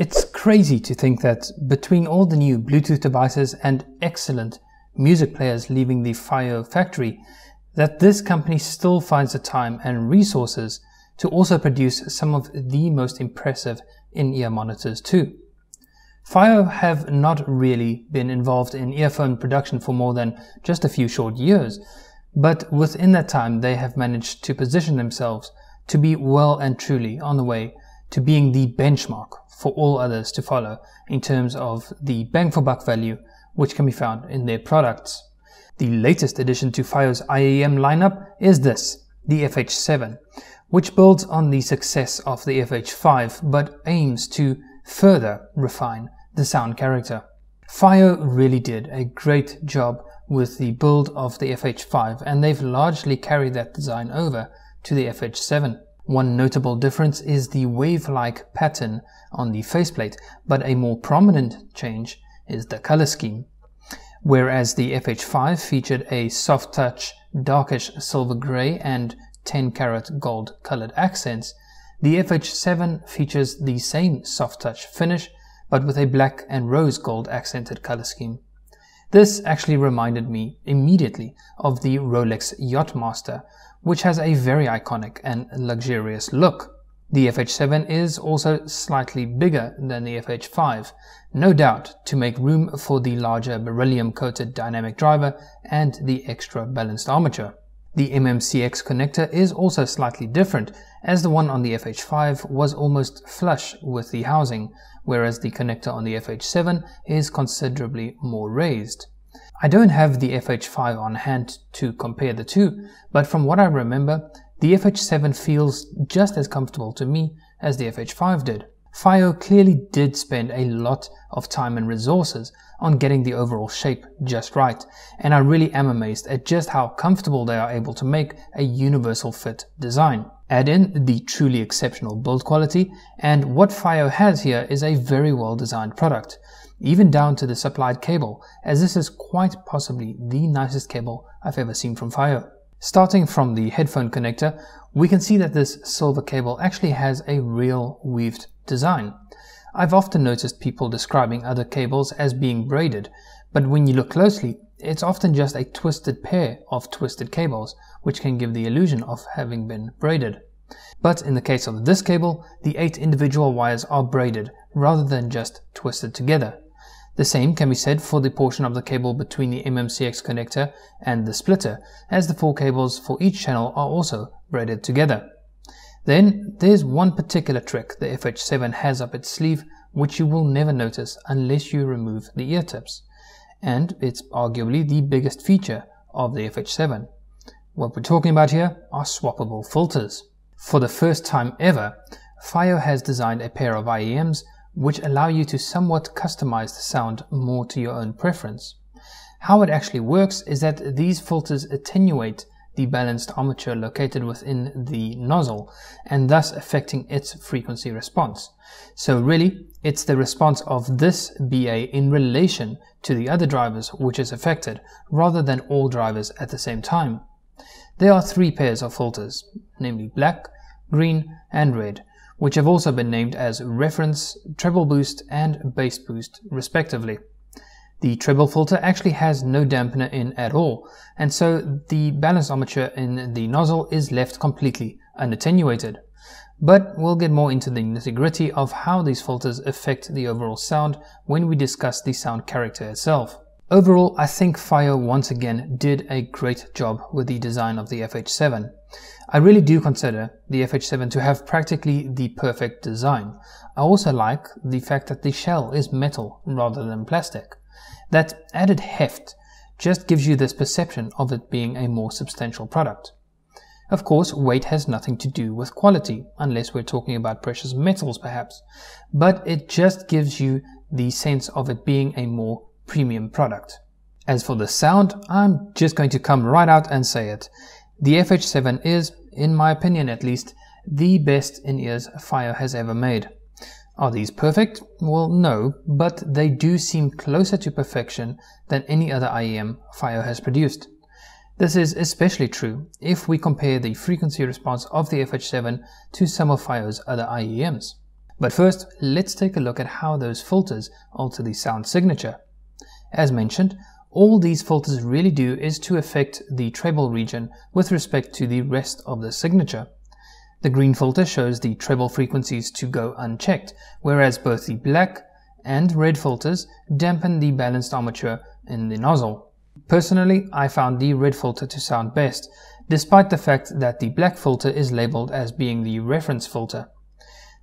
It's crazy to think that between all the new Bluetooth devices and excellent music players leaving the FiiO factory, that this company still finds the time and resources to also produce some of the most impressive in-ear monitors too. FiiO have not really been involved in earphone production for more than just a few short years, but within that time they have managed to position themselves to be well and truly on the way to being the benchmark for all others to follow in terms of the bang for buck value which can be found in their products. The latest addition to FiiO's IEM lineup is this, the FH7, which builds on the success of the FH5 but aims to further refine the sound character. FiiO really did a great job with the build of the FH5 and they've largely carried that design over to the FH7. One notable difference is the wave-like pattern on the faceplate, but a more prominent change is the color scheme. Whereas the FH5 featured a soft touch, darkish silver grey and 10 karat gold colored accents, the FH7 features the same soft touch finish, but with a black and rose gold accented color scheme. This actually reminded me immediately of the Rolex Yachtmaster, which has a very iconic and luxurious look. The FH7 is also slightly bigger than the FH5, no doubt to make room for the larger beryllium coated dynamic driver and the extra balanced armature. The MMCX connector is also slightly different as the one on the FH5 was almost flush with the housing, whereas the connector on the FH7 is considerably more raised. I don't have the FH5 on hand to compare the two, but from what I remember, the FH7 feels just as comfortable to me as the FH5 did. FiiO clearly did spend a lot of time and resources on getting the overall shape just right, and I really am amazed at just how comfortable they are able to make a universal fit design. Add in the truly exceptional build quality, and what FiiO has here is a very well designed product, even down to the supplied cable, as this is quite possibly the nicest cable I've ever seen from FiiO. Starting from the headphone connector, we can see that this silver cable actually has a real weaved design. I've often noticed people describing other cables as being braided, but when you look closely, it's often just a twisted pair of twisted cables, which can give the illusion of having been braided. But in the case of this cable, the eight individual wires are braided rather than just twisted together. The same can be said for the portion of the cable between the MMCX connector and the splitter, as the four cables for each channel are also braided together. Then there's one particular trick the FH7 has up its sleeve which you will never notice unless you remove the ear tips. And it's arguably the biggest feature of the FH7. What we're talking about here are swappable filters. For the first time ever, FiiO has designed a pair of IEMs which allow you to somewhat customize the sound more to your own preference. How it actually works is that these filters attenuate the balanced armature located within the nozzle and thus affecting its frequency response. So really, it's the response of this BA in relation to the other drivers which is affected rather than all drivers at the same time. There are three pairs of filters, namely black, green and red, which have also been named as reference, treble boost, and bass boost, respectively. The treble filter actually has no dampener in at all, and so the balance armature in the nozzle is left completely unattenuated. But we'll get more into the nitty gritty of how these filters affect the overall sound when we discuss the sound character itself. Overall, I think FiiO once again did a great job with the design of the FH7. I really do consider the FH7 to have practically the perfect design. I also like the fact that the shell is metal rather than plastic. That added heft just gives you this perception of it being a more substantial product. Of course, weight has nothing to do with quality, unless we're talking about precious metals perhaps, but it just gives you the sense of it being a more premium product. As for the sound, I'm just going to come right out and say it. The FH7 is, in my opinion at least, the best in-ears FiiO has ever made. Are these perfect? Well, no, but they do seem closer to perfection than any other IEM FiiO has produced. This is especially true if we compare the frequency response of the FH7 to some of FiiO's other IEMs. But first, let's take a look at how those filters alter the sound signature. As mentioned, all these filters really do is to affect the treble region with respect to the rest of the signature. The green filter shows the treble frequencies to go unchecked, whereas both the black and red filters dampen the balanced armature in the nozzle. Personally, I found the red filter to sound best, despite the fact that the black filter is labeled as being the reference filter.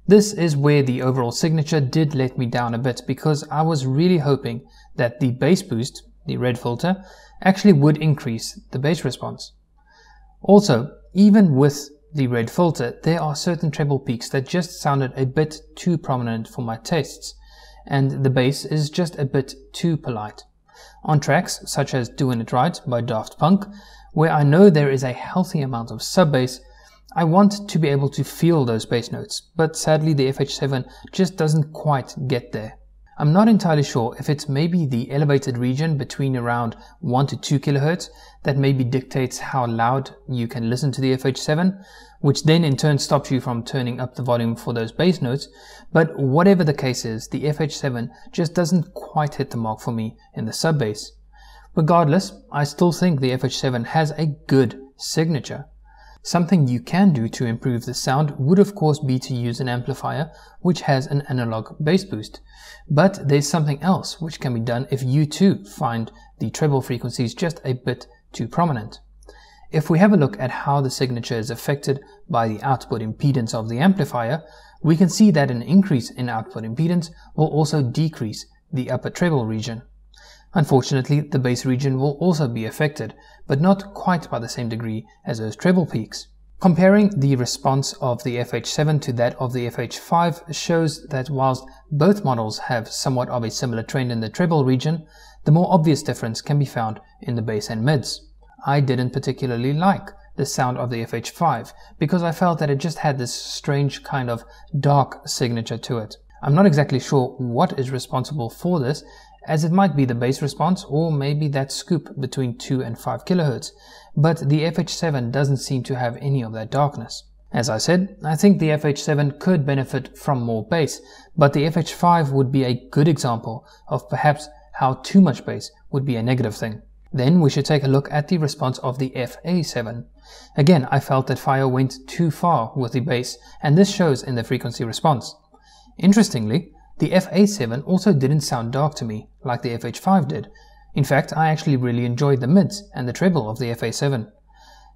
This is where the overall signature did let me down a bit because I was really hoping that the bass boost, the red filter, actually would increase the bass response. Also, even with the red filter, there are certain treble peaks that just sounded a bit too prominent for my tastes, and the bass is just a bit too polite. On tracks such as Doing It Right by Daft Punk, where I know there is a healthy amount of sub bass, I want to be able to feel those bass notes, but sadly the FH7 just doesn't quite get there. I'm not entirely sure if it's maybe the elevated region between around 1 to 2 kHz that maybe dictates how loud you can listen to the FH7, which then in turn stops you from turning up the volume for those bass notes, but whatever the case is, the FH7 just doesn't quite hit the mark for me in the sub bass. Regardless, I still think the FH7 has a good signature. Something you can do to improve the sound would of course be to use an amplifier which has an analog bass boost. But there's something else which can be done if you too find the treble frequencies just a bit too prominent. If we have a look at how the signature is affected by the output impedance of the amplifier, we can see that an increase in output impedance will also decrease the upper treble region. Unfortunately, the bass region will also be affected, but not quite by the same degree as those treble peaks. Comparing the response of the FH7 to that of the FH5 shows that whilst both models have somewhat of a similar trend in the treble region, the more obvious difference can be found in the bass and mids. I didn't particularly like the sound of the FH5 because I felt that it just had this strange kind of dark signature to it. I'm not exactly sure what is responsible for this as it might be the bass response or maybe that scoop between 2 and 5 kHz, but the FH7 doesn't seem to have any of that darkness. As I said, I think the FH7 could benefit from more bass, but the FH5 would be a good example of perhaps how too much bass would be a negative thing. Then we should take a look at the response of the FA7. Again, I felt that FiiO went too far with the bass, and this shows in the frequency response. Interestingly, the FA7 also didn't sound dark to me, like the FH5 did. In fact, I actually really enjoyed the mids and the treble of the FA7.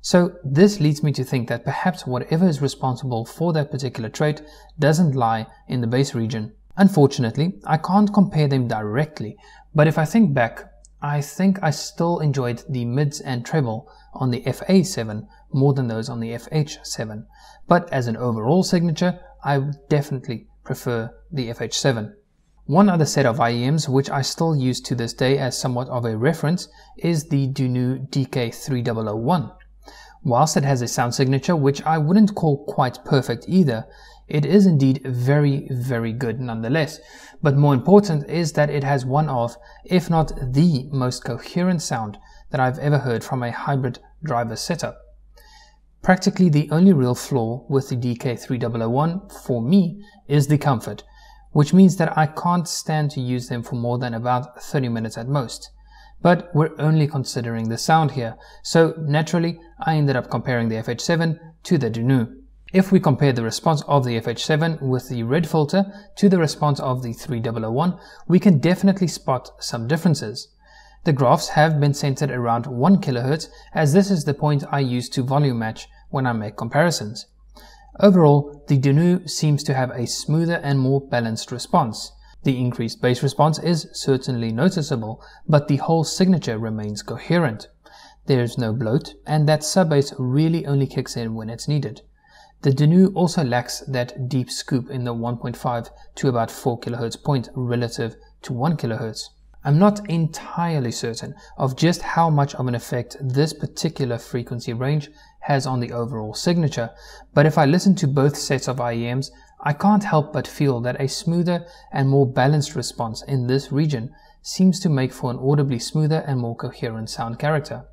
So this leads me to think that perhaps whatever is responsible for that particular trait doesn't lie in the bass region. Unfortunately, I can't compare them directly, but if I think back, I think I still enjoyed the mids and treble on the FA7 more than those on the FH7, but as an overall signature, I definitely prefer the FH7. One other set of IEMs which I still use to this day as somewhat of a reference is the Dunu DK3001. Whilst it has a sound signature which I wouldn't call quite perfect either, it is indeed very, very good nonetheless. But more important is that it has one of, if not the most coherent sound that I've ever heard from a hybrid driver setup. Practically the only real flaw with the DK3001 for me is the comfort, which means that I can't stand to use them for more than about 30 minutes at most. But we're only considering the sound here, so naturally I ended up comparing the FH7 to the Dunu. If we compare the response of the FH7 with the red filter to the response of the 3001, we can definitely spot some differences. The graphs have been centered around 1 kHz as this is the point I use to volume match when I make comparisons. Overall, the Dunu seems to have a smoother and more balanced response. The increased bass response is certainly noticeable, but the whole signature remains coherent. There is no bloat, and that sub-bass really only kicks in when it's needed. The Dunu also lacks that deep scoop in the 1.5 to about 4 kHz point relative to 1 kHz. I'm not entirely certain of just how much of an effect this particular frequency range has on the overall signature, but if I listen to both sets of IEMs, I can't help but feel that a smoother and more balanced response in this region seems to make for an audibly smoother and more coherent sound character.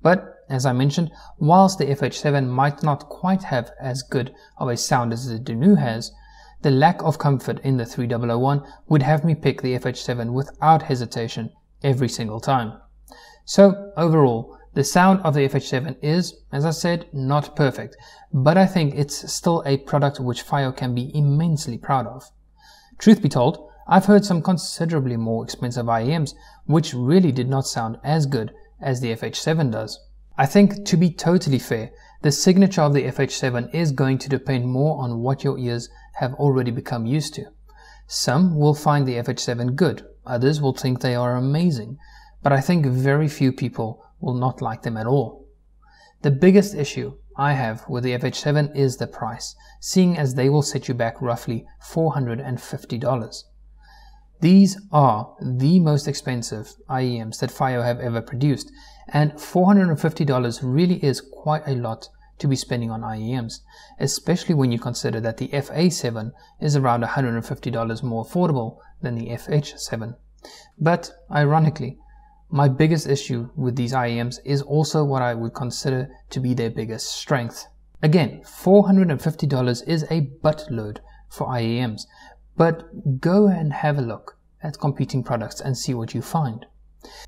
But, as I mentioned, whilst the FH7 might not quite have as good of a sound as the Dunu has, The lack of comfort in the 3001 would have me pick the FH7 without hesitation every single time. So overall, the sound of the FH7 is, as I said, not perfect, but I think it's still a product which FiiO can be immensely proud of. Truth be told, I've heard some considerably more expensive IEMs which really did not sound as good as the FH7 does. I think to be totally fair, the signature of the FH7 is going to depend more on what your ears have already become used to. Some will find the FH7 good, others will think they are amazing, but I think very few people will not like them at all. The biggest issue I have with the FH7 is the price, seeing as they will set you back roughly $450. These are the most expensive IEMs that FiiO have ever produced, and $450 really is quite a lot to be spending on IEMs, especially when you consider that the FA7 is around $150 more affordable than the FH7. But ironically, my biggest issue with these IEMs is also what I would consider to be their biggest strength. Again, $450 is a buttload for IEMs, but go and have a look at competing products and see what you find.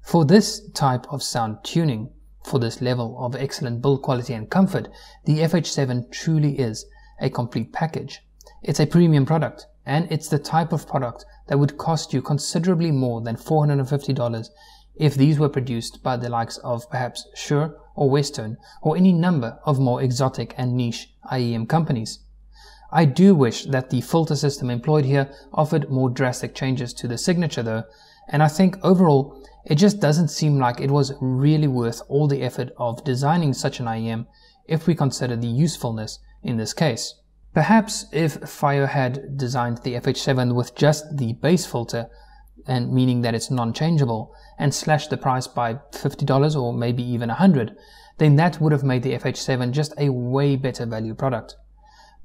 For this type of sound tuning, for this level of excellent build quality and comfort, the FH7 truly is a complete package. It's a premium product, and it's the type of product that would cost you considerably more than $450 if these were produced by the likes of perhaps Shure or Westone or any number of more exotic and niche IEM companies. I do wish that the filter system employed here offered more drastic changes to the signature though, and I think overall it just doesn't seem like it was really worth all the effort of designing such an IEM if we consider the usefulness in this case. Perhaps if FiiO had designed the FH7 with just the base filter, and meaning that it's non-changeable, and slashed the price by $50 or maybe even 100 then that would have made the FH7 just a way better value product.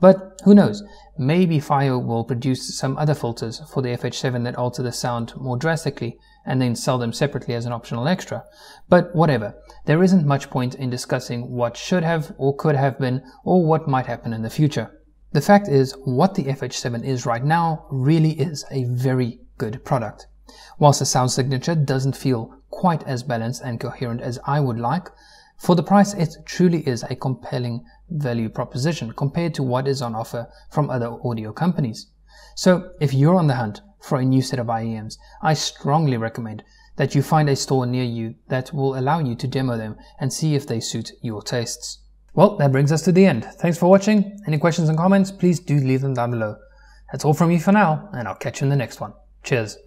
But who knows, maybe FiiO will produce some other filters for the FH7 that alter the sound more drastically and then sell them separately as an optional extra. But whatever, there isn't much point in discussing what should have or could have been or what might happen in the future. The fact is, what the FH7 is right now really is a very good product. Whilst the sound signature doesn't feel quite as balanced and coherent as I would like, for the price it truly is a compelling value proposition compared to what is on offer from other audio companies. So if you're on the hunt for a new set of IEMs, I strongly recommend that you find a store near you that will allow you to demo them and see if they suit your tastes. Well, that brings us to the end. Thanks for watching. Any questions and comments, please do leave them down below. That's all from me for now, and I'll catch you in the next one. Cheers.